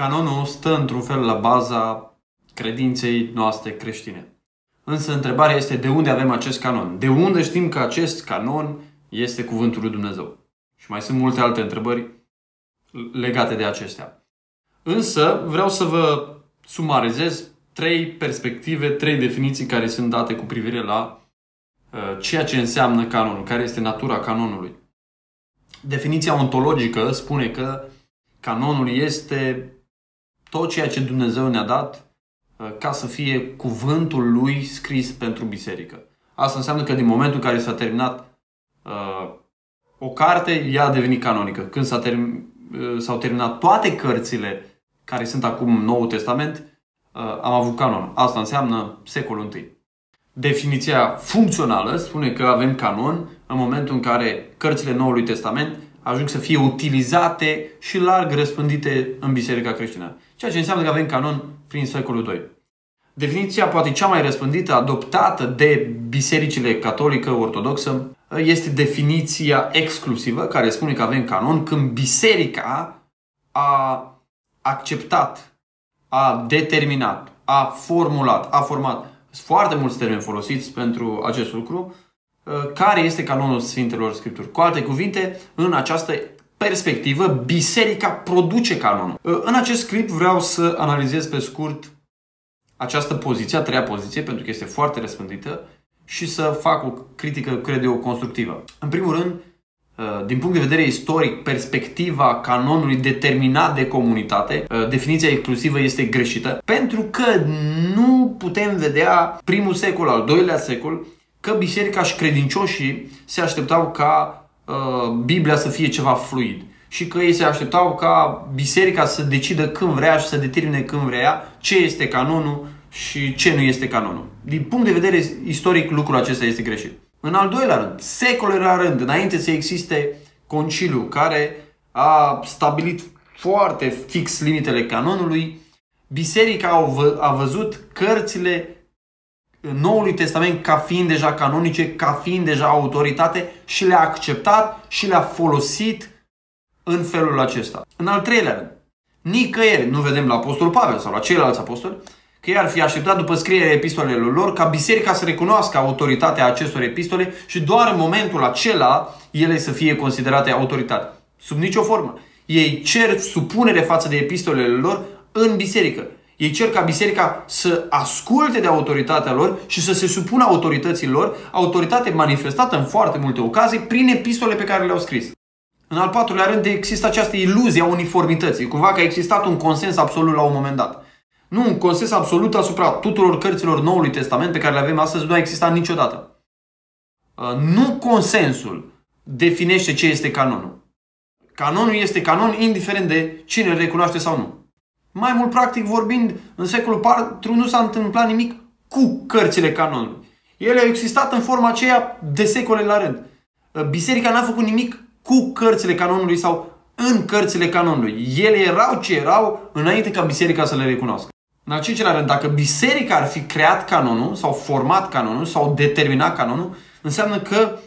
Canonul stă într-un fel la baza credinței noastre creștine. Însă întrebarea este de unde avem acest canon? De unde știm că acest canon este cuvântul lui Dumnezeu? Și mai sunt multe alte întrebări legate de acestea. Însă vreau să vă sumarizez trei perspective, trei definiții care sunt date cu privire la uh, ceea ce înseamnă canonul, care este natura canonului. Definiția ontologică spune că canonul este tot ceea ce Dumnezeu ne-a dat uh, ca să fie cuvântul lui scris pentru biserică. Asta înseamnă că din momentul în care s-a terminat uh, o carte, ea a devenit canonică. Când s-a term- uh, s-au terminat toate cărțile care sunt acum Noul Testament, uh, am avut canon. Asta înseamnă secolul I. Definiția funcțională spune că avem canon în momentul în care cărțile Noului Testament ajung să fie utilizate și larg răspândite în Biserica creștină. Ceea ce înseamnă că avem canon prin secolul II. Definiția poate cea mai răspândită, adoptată de bisericile catolică ortodoxă, este definiția exclusivă, care spune că avem canon când biserica a acceptat, a determinat, a formulat, a format. Sunt foarte mulți termeni folosiți pentru acest lucru. Care este canonul Sfintelor Scripturi? Cu alte cuvinte, în această perspectivă, biserica produce canonul. În acest clip vreau să analizez pe scurt această poziție, a treia poziție, pentru că este foarte răspândită, și să fac o critică, cred eu, constructivă. În primul rând, uh, din punct de vedere istoric, perspectiva canonului determinat de comunitate, uh, definiția exclusivă este greșită, pentru că nu putem vedea primul secol, al doilea secol, că biserica și credincioșii se așteptau ca uh, Biblia să fie ceva fluid și că ei se așteptau ca biserica să decidă când vrea și să determine când vrea ce este canonul și ce nu este canonul. Din punct de vedere istoric, lucrul acesta este greșit. În al doilea rând, secole la rând, înainte să existe conciliul care a stabilit foarte fix limitele canonului, biserica a văzut cărțile Noului Testament ca fiind deja canonice, ca fiind deja autoritate și le-a acceptat și le-a folosit în felul acesta. În al treilea rând, nicăieri nu vedem la Apostolul Pavel sau la ceilalți apostoli că i-ar fi așteptat după scrierea epistolelor lor ca biserica să recunoască autoritatea acestor epistole și doar în momentul acela ele să fie considerate autoritate. Sub nicio formă. Ei cer supunere față de epistolele lor în biserică. Ei cer ca biserica să asculte de autoritatea lor și să se supună autorității lor, autoritate manifestată în foarte multe ocazii prin epistole pe care le-au scris. În al patrulea rând există această iluzie a uniformității, cumva că a existat un consens absolut la un moment dat. Nu, un consens absolut asupra tuturor cărților Noului Testament pe care le avem astăzi nu a existat niciodată. Uh, nu consensul definește ce este canonul. Canonul este canon indiferent de cine îl recunoaște sau nu. Mai mult practic vorbind, în secolul IV nu s-a întâmplat nimic cu cărțile canonului. Ele au existat în forma aceea de secole la rând. Uh, biserica n-a făcut nimic cu cărțile canonului sau în cărțile canonului. Ele erau ce erau înainte ca biserica să le recunoască. În al cincilea rând, dacă biserica ar fi creat canonul sau format canonul sau determinat canonul, înseamnă că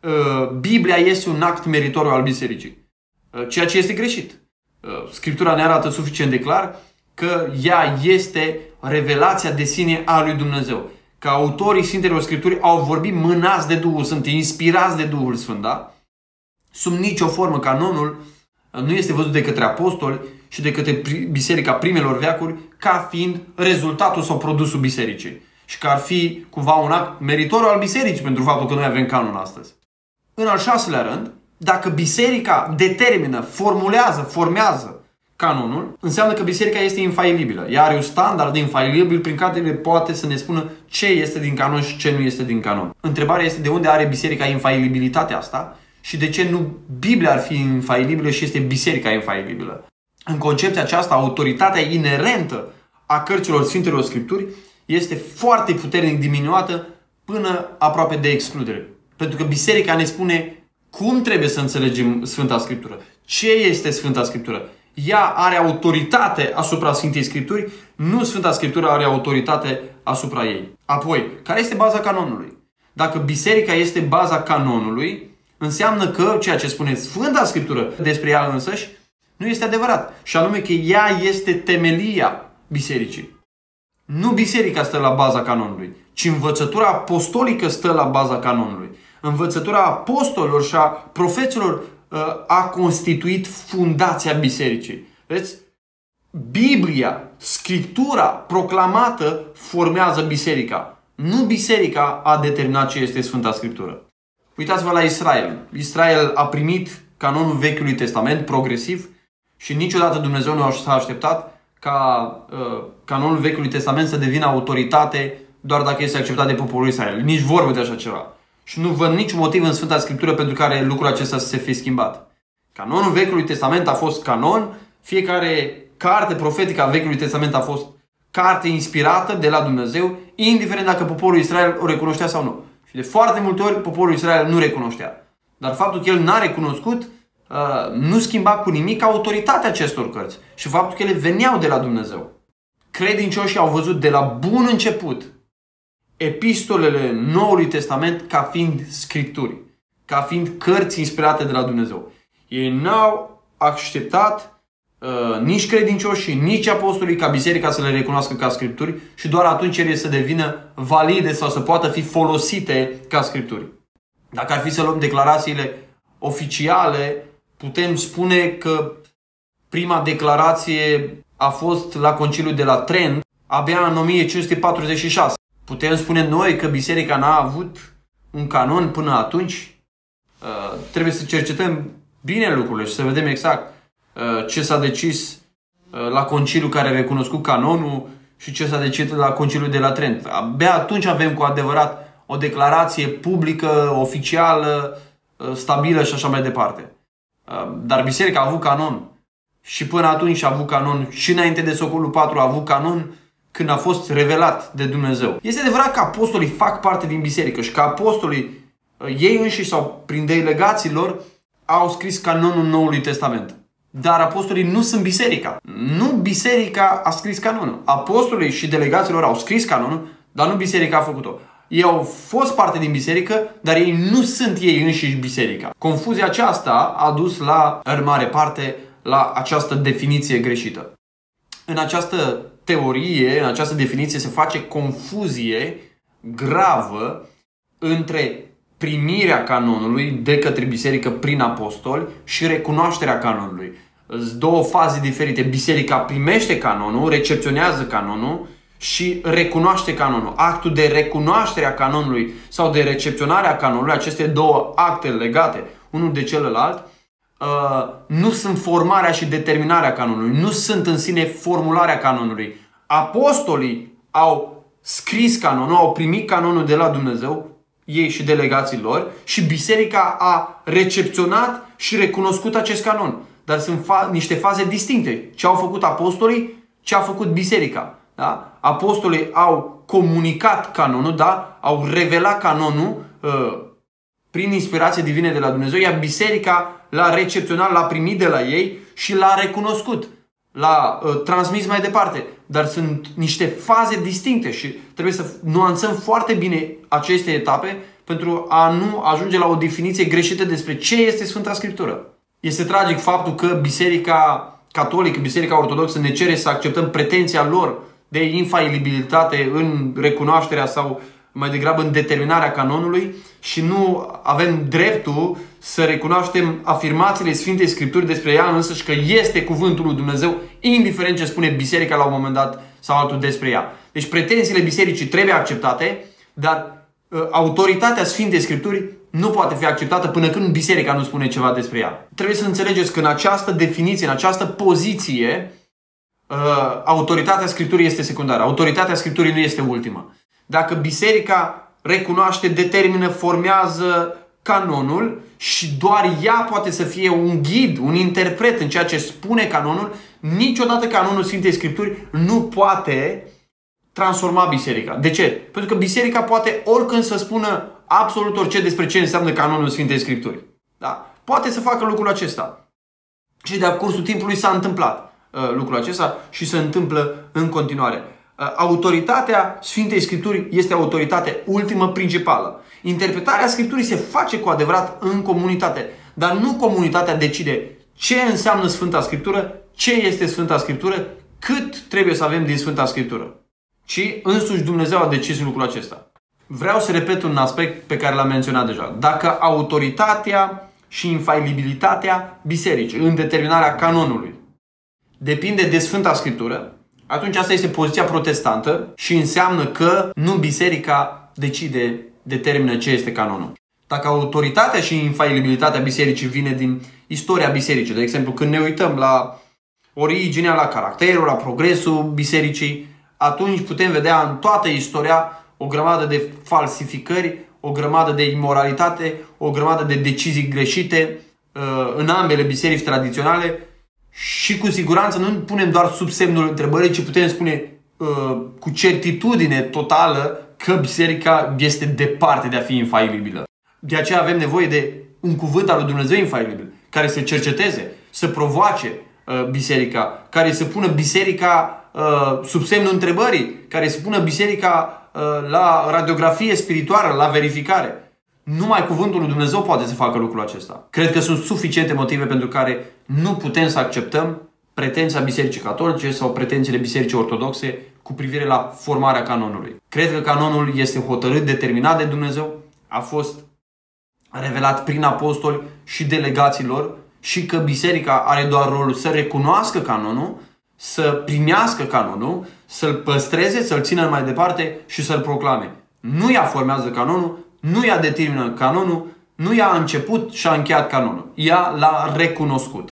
uh, Biblia este un act meritoriu al bisericii. Uh, ceea ce este greșit. Uh, Scriptura ne arată suficient de clar că ea este revelația de sine a lui Dumnezeu. Că autorii Sfintelor Scripturii au vorbit mânați de Duhul Sfânt, inspirați de Duhul Sfânt, da? Sub nicio formă canonul nu este văzut de către apostoli și de către biserica primelor veacuri ca fiind rezultatul sau produsul bisericii. Și că ar fi cumva un act meritoriu al bisericii pentru faptul că noi avem canon astăzi. În al șaselea rând, dacă biserica determină, formulează, formează canonul, înseamnă că biserica este infailibilă. Ea are un standard infailibil prin care poate să ne spună ce este din canon și ce nu este din canon. Întrebarea este de unde are biserica infailibilitatea asta și de ce nu Biblia ar fi infailibilă și este biserica infailibilă. În concepția aceasta, autoritatea inerentă a cărților Sfintelor Scripturi este foarte puternic diminuată până aproape de excludere. Pentru că biserica ne spune cum trebuie să înțelegem Sfânta Scriptură. Ce este Sfânta Scriptură? Ea are autoritate asupra Sfintei Scripturi, nu Sfânta Scriptură are autoritate asupra ei. Apoi, care este baza canonului? Dacă biserica este baza canonului, înseamnă că ceea ce spune Sfânta Scriptură despre ea însăși Nu este adevărat. Și anume că ea este temelia bisericii. Nu biserica stă la baza canonului, ci învățătura apostolică stă la baza canonului. Învățătura apostolilor și a profeților uh, a constituit fundația bisericii. Vedeți? Biblia, Scriptura proclamată formează biserica. Nu biserica a determinat ce este Sfânta Scriptură. Uitați-vă la Israel. Israel a primit canonul Vechiului Testament progresiv și niciodată Dumnezeu nu s-a așteptat ca uh, canonul Vechiului Testament să devină autoritate doar dacă este acceptat de poporul Israel. Nici vorbă de așa ceva. Și nu văd niciun motiv în Sfânta Scriptură pentru care lucrul acesta să se fie schimbat. Canonul Vechiului Testament a fost canon, fiecare carte profetică a Vechiului Testament a fost carte inspirată de la Dumnezeu, indiferent dacă poporul Israel o recunoștea sau nu. Și de foarte multe ori poporul Israel nu recunoștea. Dar faptul că el n-a recunoscut uh, nu schimba cu nimic autoritatea acestor cărți și faptul că ele veneau de la Dumnezeu. Credincioșii au văzut de la bun început epistolele Noului Testament ca fiind scripturi, ca fiind cărți inspirate de la Dumnezeu. Ei n-au așteptat uh, nici credincioșii, nici apostolii ca biserica să le recunoască ca scripturi și doar atunci ele să devină valide sau să poată fi folosite ca scripturi. Dacă ar fi să luăm declarațiile oficiale, putem spune că prima declarație a fost la conciliul de la Trent abia în 1546. Putem spune noi că biserica n-a avut un canon până atunci? Uh, trebuie să cercetăm bine lucrurile și să vedem exact uh, ce s-a decis uh, la conciliul care a recunoscut canonul și ce s-a decis la conciliul de la Trent. Abia atunci avem cu adevărat o declarație publică, oficială, uh, stabilă și așa mai departe. Uh, dar biserica a avut canon și până atunci a avut canon și înainte de Socolul 4 a avut canon când a fost revelat de Dumnezeu. Este adevărat că apostolii fac parte din biserică și că apostolii uh, ei înșiși sau prin delegații lor au scris canonul Noului Testament. Dar apostolii nu sunt biserica. Nu biserica a scris canonul. Apostolii și delegațiilor au scris canonul, dar nu biserica a făcut-o. Ei au fost parte din biserică, dar ei nu sunt ei înșiși biserica. Confuzia aceasta a dus la, în mare parte, la această definiție greșită. În această teorie, în această definiție, se face confuzie gravă între primirea canonului de către biserică prin apostoli și recunoașterea canonului. Sunt două faze diferite. Biserica primește canonul, recepționează canonul și recunoaște canonul. Actul de recunoaștere a canonului sau de recepționare a canonului, aceste două acte legate unul de celălalt, uh, nu sunt formarea și determinarea canonului, nu sunt în sine formularea canonului. Apostolii au scris canonul, au primit canonul de la Dumnezeu, ei și delegații lor, și biserica a recepționat și recunoscut acest canon. Dar sunt fa- niște faze distincte. Ce au făcut apostolii, ce a făcut biserica. Da? Apostolii au comunicat canonul, da? au revelat canonul uh, prin inspirație divine de la Dumnezeu, iar biserica l-a recepționat, l-a primit de la ei și l-a recunoscut, l-a uh, transmis mai departe. Dar sunt niște faze distincte și trebuie să nuanțăm foarte bine aceste etape pentru a nu ajunge la o definiție greșită despre ce este Sfânta Scriptură. Este tragic faptul că Biserica Catolică, Biserica Ortodoxă ne cere să acceptăm pretenția lor de infailibilitate în recunoașterea sau mai degrabă în determinarea canonului și nu avem dreptul să recunoaștem afirmațiile Sfintei Scripturi despre ea însăși că este cuvântul lui Dumnezeu, indiferent ce spune biserica la un moment dat sau altul despre ea. Deci pretențiile bisericii trebuie acceptate, dar uh, autoritatea Sfintei Scripturi nu poate fi acceptată până când biserica nu spune ceva despre ea. Trebuie să înțelegeți că în această definiție, în această poziție, uh, autoritatea Scripturii este secundară. Autoritatea Scripturii nu este ultima. Dacă biserica recunoaște, determină, formează canonul și doar ea poate să fie un ghid, un interpret în ceea ce spune canonul, niciodată canonul Sfintei Scripturi nu poate transforma biserica. De ce? Pentru că biserica poate oricând să spună absolut orice despre ce înseamnă canonul Sfintei Scripturi. Da? Poate să facă lucrul acesta. Și de-a cursul timpului s-a întâmplat uh, lucrul acesta și se întâmplă în continuare. Uh, autoritatea Sfintei Scripturi este autoritate ultimă principală. Interpretarea Scripturii se face cu adevărat în comunitate, dar nu comunitatea decide ce înseamnă Sfânta Scriptură, ce este Sfânta Scriptură, cât trebuie să avem din Sfânta Scriptură. Și însuși Dumnezeu a decis lucrul acesta. Vreau să repet un aspect pe care l-am menționat deja. Dacă autoritatea și infailibilitatea bisericii în determinarea canonului depinde de Sfânta Scriptură, atunci asta este poziția protestantă și înseamnă că nu biserica decide, determină ce este canonul. Dacă autoritatea și infailibilitatea bisericii vine din istoria bisericii, de exemplu, când ne uităm la originea, la caracterul, la progresul bisericii, atunci putem vedea în toată istoria o grămadă de falsificări, o grămadă de imoralitate, o grămadă de decizii greșite uh, în ambele biserici tradiționale și cu siguranță nu punem doar sub semnul întrebării, ci putem spune uh, cu certitudine totală că biserica este departe de a fi infailibilă. De aceea avem nevoie de un cuvânt al lui Dumnezeu infailibil, care să cerceteze, să provoace uh, biserica, care să pună biserica uh, sub semnul întrebării, care să pună biserica uh, la radiografie spirituală, la verificare. Numai cuvântul lui Dumnezeu poate să facă lucrul acesta. Cred că sunt suficiente motive pentru care nu putem să acceptăm pretenția Bisericii Catolice sau pretențiile Bisericii Ortodoxe cu privire la formarea canonului. Cred că canonul este hotărât, determinat de Dumnezeu, a fost revelat prin apostoli și delegaților și că biserica are doar rolul să recunoască canonul, să primească canonul, să-l păstreze, să-l țină mai departe și să-l proclame. Nu ea formează canonul, nu ea determină canonul, nu ea a început și a încheiat canonul. Ea l-a recunoscut.